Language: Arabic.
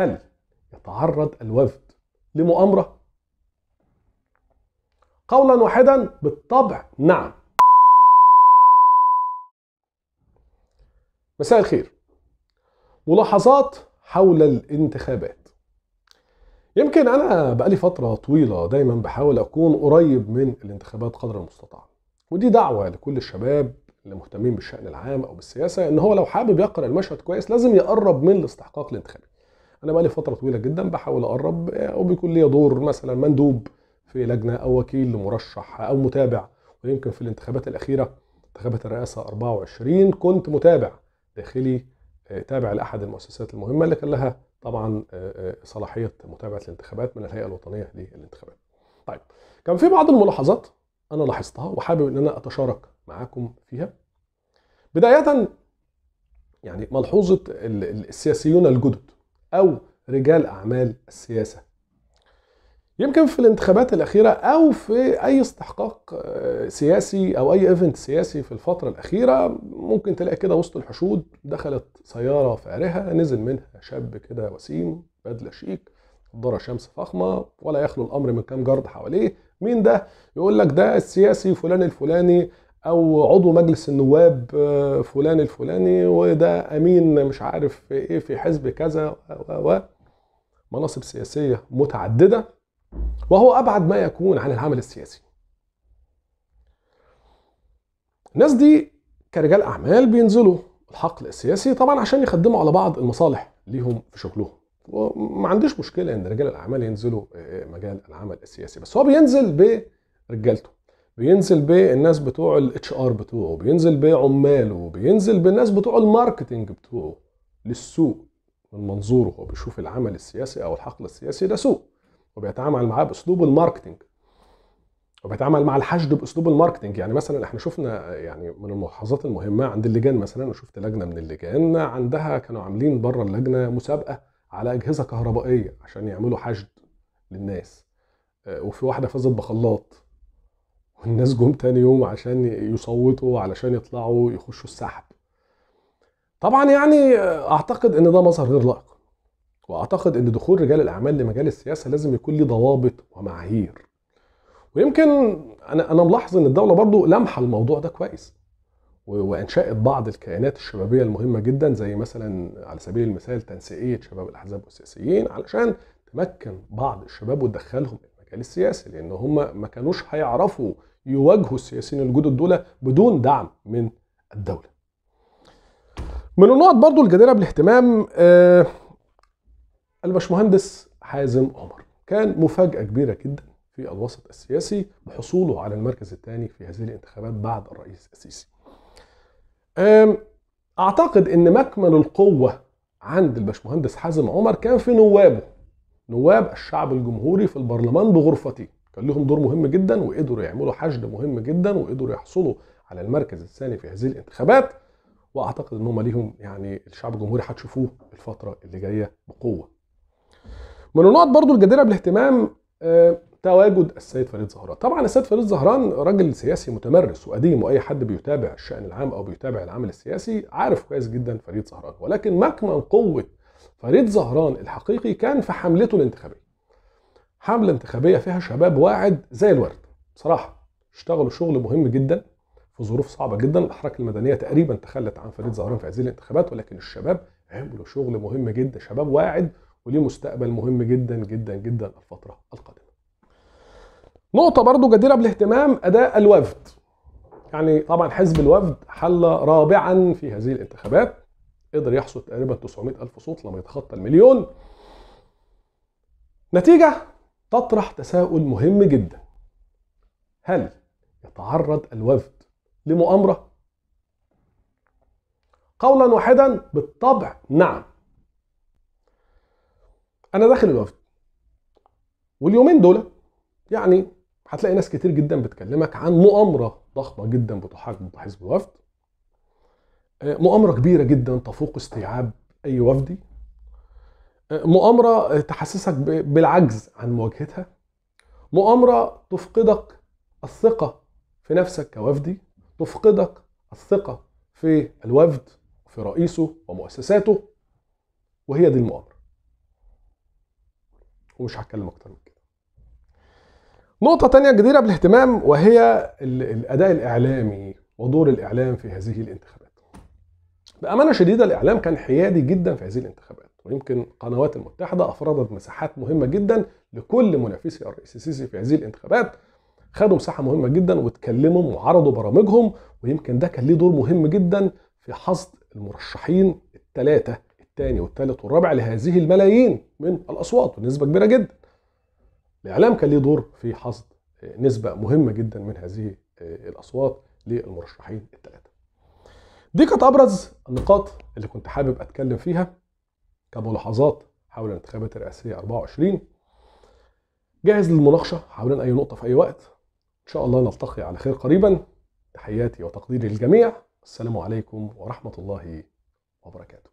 هل يتعرض الوفد لمؤامرة؟ قولا واحدا بالطبع نعم. مساء الخير. ملاحظات حول الانتخابات. يمكن أنا بقالي فترة طويلة دايما بحاول أكون قريب من الانتخابات قدر المستطاع. ودي دعوة لكل الشباب اللي مهتمين بالشأن العام أو بالسياسة إن هو لو حابب يقرأ المشهد كويس لازم يقرب من الاستحقاق الانتخابي. أنا بقالي فترة طويلة جدا بحاول أقرب وبيكون لي دور مثلا مندوب في لجنة أو وكيل لمرشح أو متابع ويمكن في الانتخابات الأخيرة انتخابات الرئاسة 24 كنت متابع داخلي تابع لأحد المؤسسات المهمة اللي كان لها طبعا صلاحية متابعة الانتخابات من الهيئة الوطنية للانتخابات. طيب كان في بعض الملاحظات أنا لاحظتها وحابب إن أنا أتشارك معاكم فيها. بداية يعني ملحوظة السياسيون الجدد أو رجال أعمال السياسة. يمكن في الانتخابات الأخيرة أو في أي استحقاق سياسي أو أي event سياسي في الفترة الأخيرة ممكن تلاقي كده وسط الحشود دخلت سيارة فارهة نزل منها شاب كده وسيم بدلة شيك نضاره شمس فخمة ولا يخلو الأمر من كام guard حواليه مين ده يقول لك ده السياسي فلان الفلاني أو عضو مجلس النواب فلان الفلاني وده أمين مش عارف إيه في حزب كذا و مناصب سياسية متعددة وهو أبعد ما يكون عن العمل السياسي. الناس دي كرجال أعمال بينزلوا الحقل السياسي طبعا عشان يخدموا على بعض المصالح ليهم في شغلهم وما عنديش مشكلة إن رجال الأعمال ينزلوا مجال العمل السياسي بس هو بينزل برجالته. بينزل بالناس بتوع ال HR بتوعه بينزل بعماله بينزل بالناس بتوع ال marketing بتوعه للسوق من منظوره هو بيشوف العمل السياسي أو الحقل السياسي ده سوق وبيتعامل معاه بأسلوب ال marketing وبيتعامل مع الحشد بأسلوب ال marketing يعني مثلا إحنا شفنا يعني من الملاحظات المهمة عند اللجان مثلا أنا شفت لجنة من اللجان عندها كانوا عاملين بره اللجنة مسابقة على أجهزة كهربائية عشان يعملوا حشد للناس. وفي واحدة فازت بخلاط. والناس جم تاني يوم عشان يصوتوا علشان يطلعوا يخشوا السحب. طبعا يعني أعتقد إن ده مظهر غير لائق وأعتقد إن دخول رجال الأعمال لمجال السياسة لازم يكون ليه ضوابط ومعايير. ويمكن أنا أنا ملاحظ إن الدولة برضو لمحة الموضوع ده كويس وانشات بعض الكيانات الشبابية المهمة جدا زي مثلا على سبيل المثال تنسيقية شباب الأحزاب والسياسيين علشان تمكن بعض الشباب وتدخلهم المجال السياسي لأن هم ما كانوش هيعرفوا يواجهوا السياسيين الجدد دول بدون دعم من الدولة من النقط برضو الجديرة بالاهتمام آه الباشمهندس حازم عمر كان مفاجأة كبيرة جدا في الوسط السياسي بحصوله على المركز الثاني في هذه الانتخابات بعد الرئيس السيسي. أعتقد أن مكمن القوة عند الباشمهندس حازم عمر كان في نوابه نواب الشعب الجمهوري في البرلمان بغرفته كان لهم دور مهم جدا وقدروا يعملوا حشد مهم جدا وقدروا يحصلوا على المركز الثاني في هذه الانتخابات. وأعتقد إن هم ليهم يعني الشعب الجمهوري هتشوفوه الفترة اللي جاية بقوة. من النقط برضو الجديرة بالاهتمام آه تواجد السيد فريد زهران. طبعا السيد فريد زهران راجل سياسي متمرس وقديم وأي حد بيتابع الشأن العام أو بيتابع العمل السياسي عارف كويس جدا فريد زهران. ولكن مكمن قوة فريد زهران الحقيقي كان في حملته الانتخابية. حملة انتخابية فيها شباب واعد زي الورد. بصراحة اشتغلوا شغل مهم جدا في ظروف صعبة جدا. الحركة المدنية تقريبا تخلت عن فريد زهران في هذه الانتخابات ولكن الشباب عملوا شغل مهم جدا. شباب واعد وليه مستقبل مهم جدا جدا جدا الفترة القادمة. نقطة برضو جديرة بالاهتمام أداء الوفد. يعني طبعا حزب الوفد حل رابعا في هذه الانتخابات. قدر يحصد تقريبا 900 ألف صوت لما يتخطى المليون. نتيجة تطرح تساؤل مهم جدا. هل يتعرض الوفد لمؤامرة؟ قولا واحدا بالطبع نعم. أنا داخل الوفد. واليومين دول يعني هتلاقي ناس كتير جدا بتكلمك عن مؤامرة ضخمة جدا بتحاك ضد حزب الوفد. مؤامرة كبيرة جدا تفوق استيعاب أي وفدي. مؤامرة تحسسك بالعجز عن مواجهتها. مؤامرة تفقدك الثقة في نفسك كوفدي. تفقدك الثقة في الوفد في رئيسه ومؤسساته وهي دي المؤامرة. ومش هتكلم أكتر من كده. نقطة تانية جديرة بالاهتمام وهي الأداء الإعلامي ودور الإعلام في هذه الانتخابات. بأمانة شديدة الإعلام كان حيادي جدا في هذه الانتخابات ويمكن القنوات المتحدة أفرضت مساحات مهمة جدا لكل منافسي الرئيس السيسي في هذه الانتخابات خدوا مساحة مهمة جدا واتكلموا وعرضوا برامجهم ويمكن ده كان ليه دور مهم جدا في حصد المرشحين الثلاثة الثاني والثالث والرابع لهذه الملايين من الأصوات ونسبة كبيرة جدا. الإعلام كان ليه دور في حصد نسبة مهمة جدا من هذه الأصوات للمرشحين الثلاثة. دي كانت أبرز النقاط اللي كنت حابب أتكلم فيها كملاحظات حول الانتخابات الرئاسية 24 جاهز للمناقشة حول أي نقطة في أي وقت. إن شاء الله نلتقي على خير قريبا. تحياتي وتقديري للجميع. السلام عليكم ورحمة الله وبركاته.